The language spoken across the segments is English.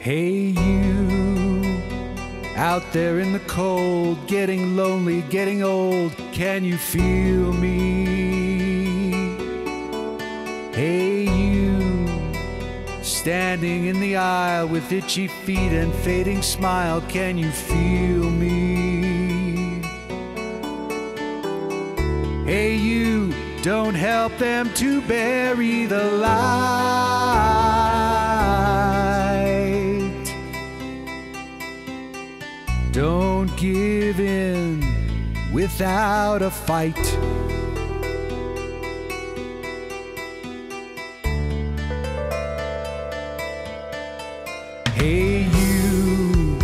Hey, you out there in the cold, getting lonely, getting old. Can you feel me? Hey, you standing in the aisle with itchy feet and fading smile. Can you feel me? Hey, you don't help them to bury the light. Don't give in without a fight. Hey, you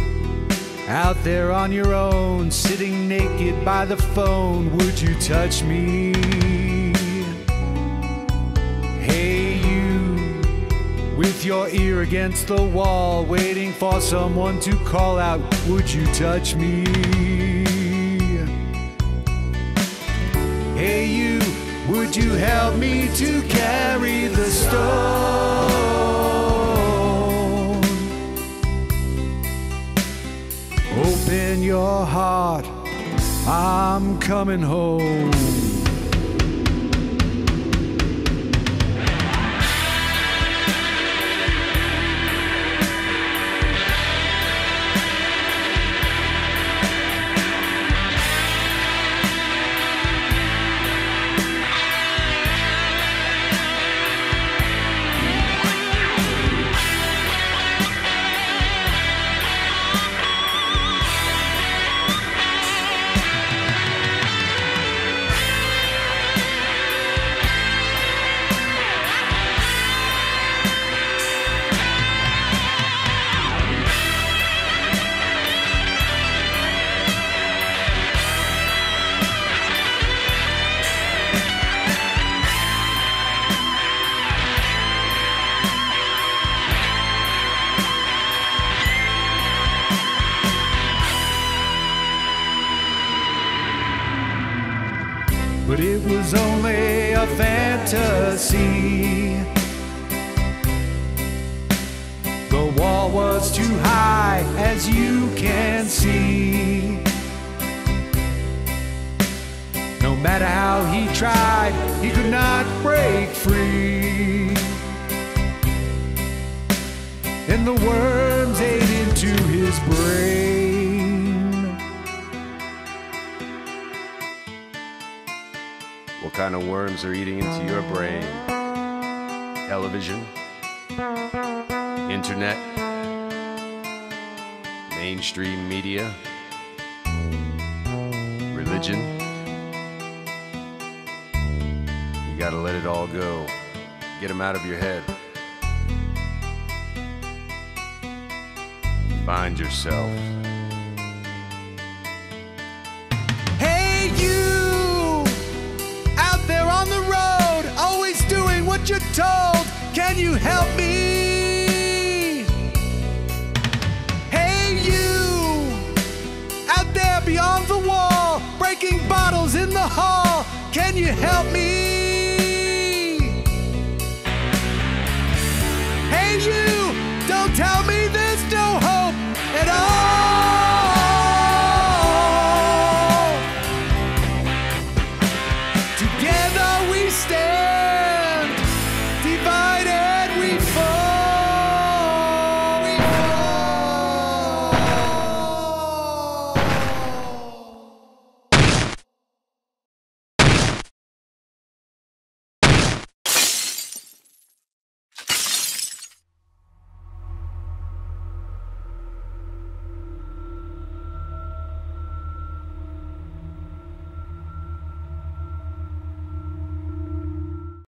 out there on your own, sitting naked by the phone, would you touch me? With your ear against the wall, waiting for someone to call out, would you touch me? Hey, you, would you help me to carry the stone? Open your heart, I'm coming home. But it was only a fantasy. The wall was too high, as you can see. No matter how he tried, he could not break free. And the worms ate into his brain. What kind of worms are eating into your brain? Television? Internet? Mainstream media? Religion? You gotta let it all go. Get them out of your head. Find yourself. help me. Hey, you out there beyond the wall, breaking bottles in the hall, can you help me? Hey, you.